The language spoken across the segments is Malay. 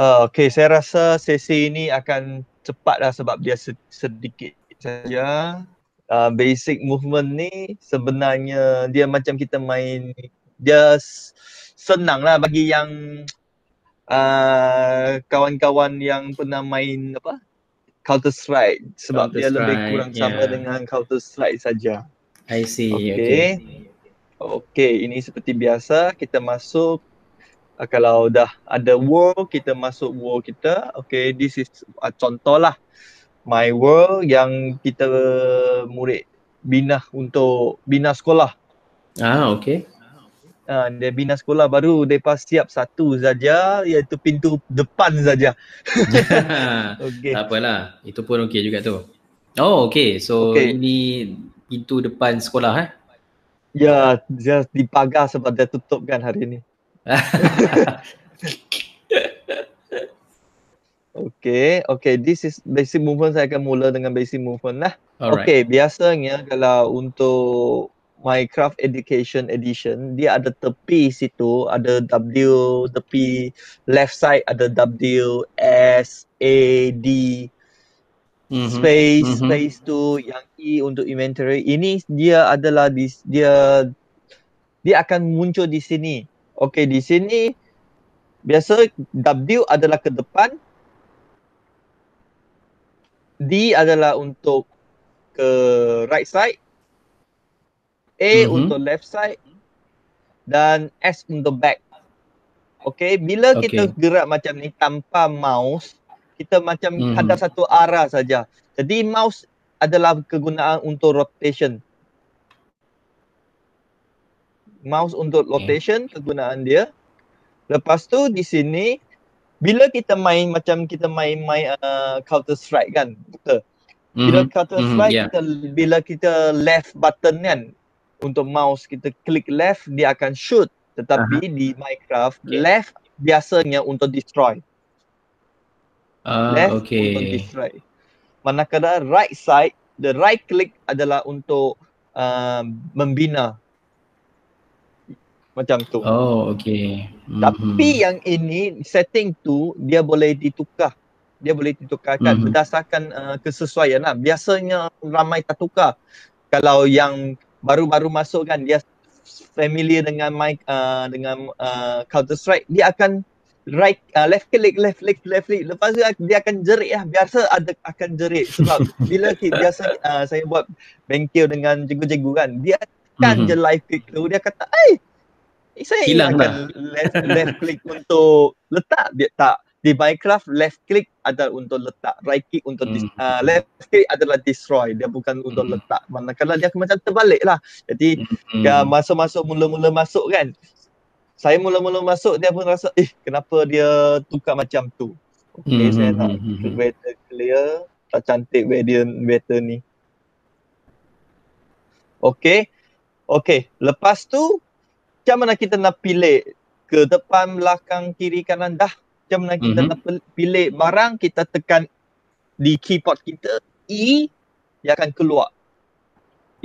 Uh, okay, saya rasa sesi ini akan cepat lah sebab dia sedikit saja. Uh, basic movement ni sebenarnya dia macam kita main, dia senang lah bagi yang uh, kawan-kawan yang pernah main apa Counter Strike sebab Counter dia lebih kurang yeah. sama dengan Counter Strike saja. I see. Okay. Okay. okay, ini seperti biasa kita masuk uh, kalau dah ada world kita masuk world kita okay this is uh, contohlah my world yang kita murid bina untuk bina sekolah ah okay Uh, dia bina sekolah baru depa siap satu saja iaitu pintu depan saja. okay. Tak apalah. Itu pun okey juga tu. Oh okey. So okay. ini pintu depan sekolah eh? Ya, dia dipagar sebab dia tutup kan hari ini. okay, okay. This is basic movement. Saya akan mula dengan basic movement lah. Alright. Okay, biasanya kalau untuk Minecraft Education Edition, dia ada tepi situ, ada W, tepi left side ada W, S, A, D, mm-hmm. space, mm-hmm. space tu, yang E untuk inventory. Ini dia adalah di, dia dia akan muncul di sini. Okay, di sini biasa W adalah ke depan. D adalah untuk ke right side. A mm-hmm. untuk left side. Dan S untuk back. Okay, bila okay. kita gerak macam ni tanpa mouse, kita macam mm-hmm. ada satu arah saja. Jadi mouse adalah kegunaan untuk rotation mouse untuk rotation okay. kegunaan dia. Lepas tu di sini bila kita main macam kita main main uh, Counter Strike kan, betul. Bila mm-hmm. Counter mm-hmm. Strike mm-hmm. yeah. kita bila kita left button kan untuk mouse kita klik left dia akan shoot tetapi uh-huh. di Minecraft okay. left biasanya untuk destroy. Uh, left okay. untuk destroy. Manakala right side the right click adalah untuk uh, membina macam tu. Oh, okay. Mm-hmm. Tapi yang ini setting tu dia boleh ditukar. Dia boleh ditukarkan mm-hmm. berdasarkan uh, kesesuaian lah. Biasanya ramai tak tukar. Kalau yang baru-baru masuk kan dia familiar dengan my uh, dengan uh, Counter Strike, dia akan right uh, left click left click left click lepas tu dia akan jerit lah biasa ada akan jerit sebab bila biasa uh, saya buat bengkel dengan cikgu-cikgu kan dia kan mm-hmm. je live click tu dia kata Eh, saya hilang lah. left, left click untuk letak dia tak di Minecraft left click adalah untuk letak right click untuk hmm. dis- uh, left click adalah destroy dia bukan untuk hmm. letak manakala dia macam terbalik lah jadi hmm. masuk-masuk mula-mula masuk kan saya mula-mula masuk dia pun rasa eh kenapa dia tukar macam tu okay hmm. saya nak hmm. better clear tak cantik dia better ni okay okay lepas tu macam mana kita nak pilih ke depan, belakang, kiri, kanan dah. Macam mana kita mm-hmm. nak pilih barang, kita tekan di keyboard kita, E, dia akan keluar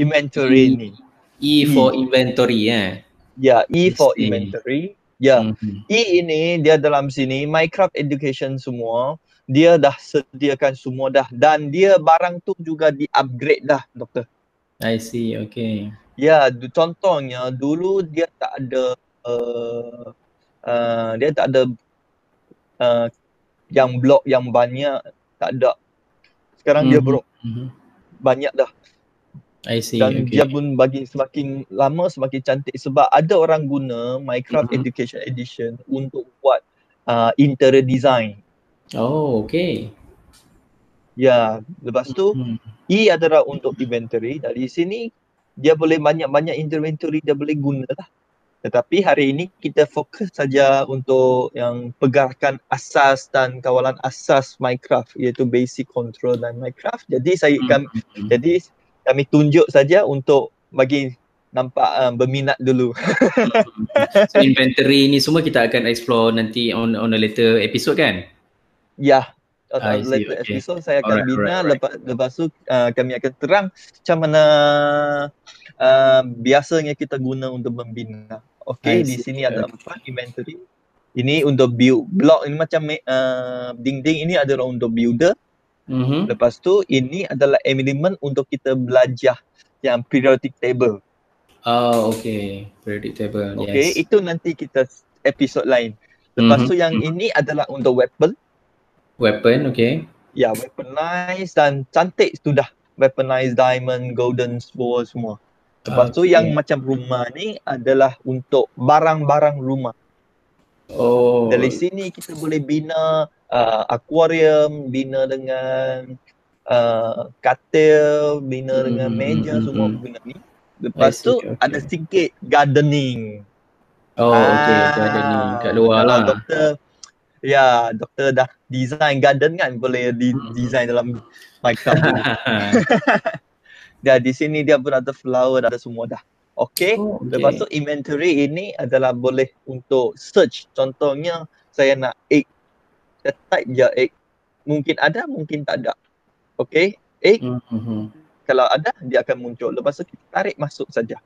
inventory e, ni. E for e. inventory eh. Ya, E for inventory. Ya, mm-hmm. E ini dia dalam sini Minecraft education semua, dia dah sediakan semua dah dan dia barang tu juga di-upgrade dah, doktor. I see, okay. Ya, contohnya dulu dia tak ada uh, uh, dia tak ada uh, yang blok yang banyak, tak ada. Sekarang mm-hmm. dia bro. Mm-hmm. Banyak dah. I see. Dan okay. dia pun bagi semakin lama semakin cantik sebab ada orang guna Minecraft mm-hmm. Education Edition untuk buat uh, interior design. Oh, okay. Ya, lepas tu mm-hmm. E adalah untuk inventory. Dari sini dia boleh banyak-banyak inventory dia boleh guna lah. Tetapi hari ini kita fokus saja untuk yang pegarkan asas dan kawalan asas Minecraft iaitu basic control dan Minecraft. Jadi saya kami, hmm. jadi kami tunjuk saja untuk bagi nampak um, berminat dulu. So, inventory ni semua kita akan explore nanti on on a later episode kan? Ya, see, later okay. episode saya akan alright, bina alright, alright. lepas lepas tu uh, kami akan terang macam mana uh, biasanya kita guna untuk membina. Okey di sini okay. ada empat inventory. Ini untuk build block ini macam uh, dinding ini adalah untuk builder. Mm-hmm. Lepas tu ini adalah elemen untuk kita belajar yang periodic table. Oh, okay. Periodic table. Okay, yes. itu nanti kita episode lain. Lepas mm-hmm. tu yang mm-hmm. ini adalah untuk weapon. Weapon, okay. Ya, weaponize dan cantik sudah. Weaponize diamond, golden sword semua. Lepas okay. tu yang macam rumah ni adalah untuk barang-barang rumah. Oh. Dari sini kita boleh bina uh, aquarium, bina dengan uh, katil, bina hmm. dengan meja hmm. semua hmm. guna ni. Lepas tu okay. ada sikit gardening. Oh, ah, okay. Gardening kat luar lah. Doktor, ya, doktor dah design garden kan boleh di hmm. design dalam Minecraft. dia di sini dia pun ada flower, ada semua dah. Okay. Oh, okay. Lepas tu inventory ini adalah boleh untuk search. Contohnya saya nak egg. Saya type je egg. Mungkin ada, mungkin tak ada. Okay. Egg. Mm-hmm. Kalau ada, dia akan muncul. Lepas tu kita tarik masuk saja.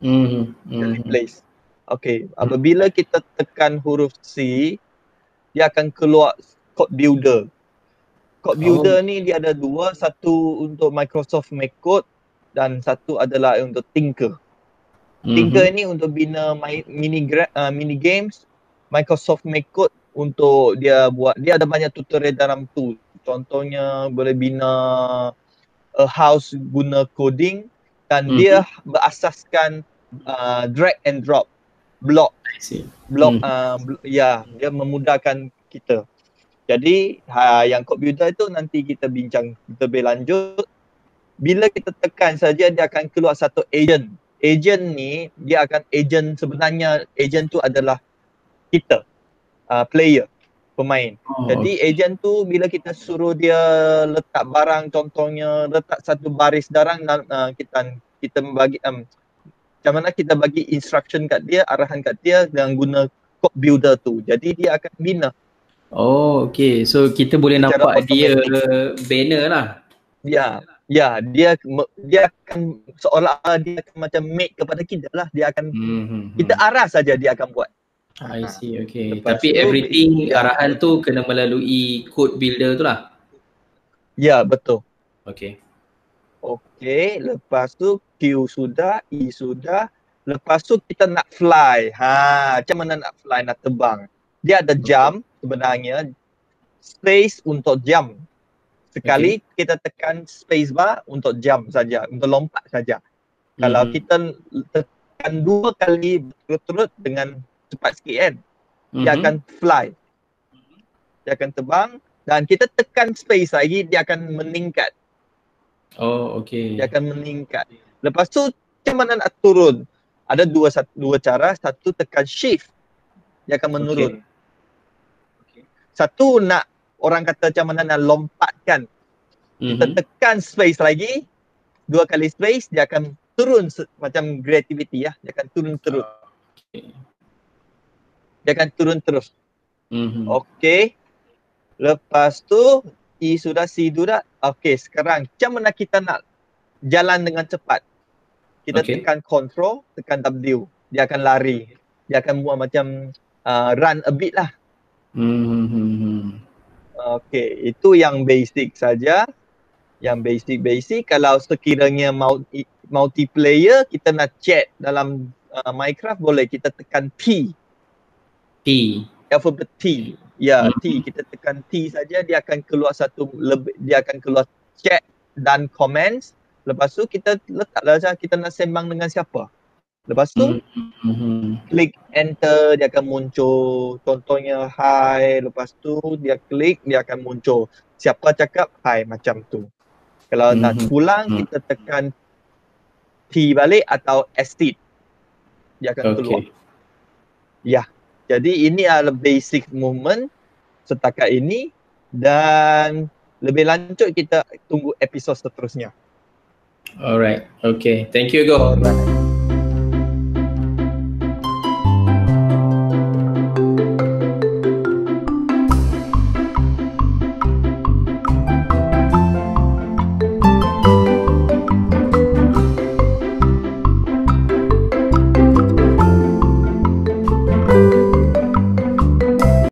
Mm-hmm. Place. Okay. Apabila kita tekan huruf C, dia akan keluar code builder. Code builder oh. ni dia ada dua. Satu untuk Microsoft Make Code dan satu adalah untuk Tinker. Tinker mm-hmm. ni untuk bina mini uh, mini games Microsoft make code untuk dia buat dia ada banyak tutorial dalam tu contohnya boleh bina a house guna coding dan mm-hmm. dia berasaskan uh, drag and drop block block mm. uh, ya dia memudahkan kita jadi ha, yang builder itu nanti kita bincang lebih lanjut bila kita tekan saja dia akan keluar satu agent agent ni dia akan agent sebenarnya agent tu adalah kita uh, player pemain. Oh, Jadi okay. agent tu bila kita suruh dia letak barang contohnya letak satu baris darang uh, kita kita bagi um, macam mana kita bagi instruction kat dia, arahan kat dia dengan guna code builder tu. Jadi dia akan bina. Oh, okay. So kita boleh nampak dia banner lah. Ya, ya dia dia akan seolah dia akan macam make kepada kita lah. Dia akan mm-hmm. kita arah saja dia akan buat. I see okay. Lepas tapi tu, everything ya. arahan tu kena melalui code builder tu lah. Ya betul. Okay. Okay lepas tu Q sudah E sudah. Lepas tu kita nak fly. Ha macam mana nak fly nak terbang? Dia ada jam sebenarnya. Space untuk jam Sekali okay. kita tekan space bar untuk jump saja, untuk lompat saja. Mm-hmm. Kalau kita tekan dua kali berturut-turut dengan cepat sikit kan, mm-hmm. dia akan fly. Dia akan terbang dan kita tekan space lagi, dia akan meningkat. Oh, okay. Dia akan meningkat. Lepas tu, macam mana nak turun? Ada dua satu, dua cara. Satu tekan shift, dia akan menurun. Okay. Satu nak orang kata macam mana nak lompatkan. Mm-hmm. Kita mhm. tekan space lagi, dua kali space, dia akan turun se- macam creativity ya. Dia akan turun terus. Okay. Dia akan turun terus. Mm-hmm. Okay. Lepas tu, E sudah, C sudah. Okay, sekarang macam mana kita nak jalan dengan cepat? Kita okay. tekan control, tekan W. Dia akan lari. Dia akan buat macam uh, run a bit lah. Mm-hmm. Okay, itu yang basic saja. Yang basic-basic. Kalau sekiranya multi, multiplayer, kita nak chat dalam uh, Minecraft, boleh kita tekan T. T. Alphabet T. Ya, hmm. T. Kita tekan T saja, dia akan keluar satu lebih, dia akan keluar chat dan comments. Lepas tu kita letaklah saja kita nak sembang dengan siapa. Lepas tu mm-hmm. klik enter dia akan muncul contohnya hi lepas tu dia klik dia akan muncul siapa cakap hi macam tu. Kalau mm-hmm. nak pulang mm-hmm. kita tekan T balik atau exit dia akan okay. keluar. Ya. Jadi ini adalah basic movement setakat ini dan lebih lanjut kita tunggu episod seterusnya. Alright. Okay. Thank you Go. Alright.